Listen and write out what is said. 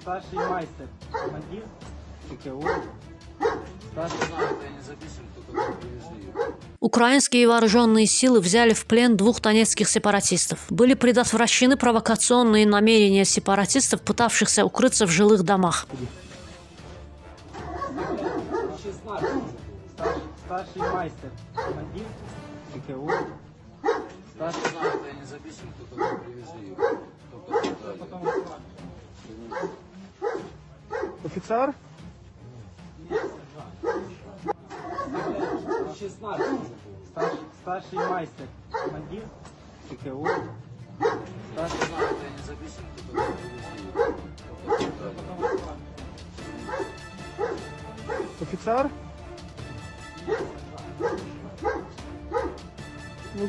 Старший, майстер, командир ее. Украинские вооруженные силы взяли в плен двух донецких сепаратистов. Были предотвращены провокационные намерения сепаратистов, пытавшихся укрыться в жилых домах. старший, майстер, командир старший Я не записан, только как привезли ее. Офіцер? старший, старший майстер, командир ТКО, старший Я не